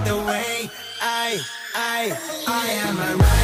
the way I, I, I am a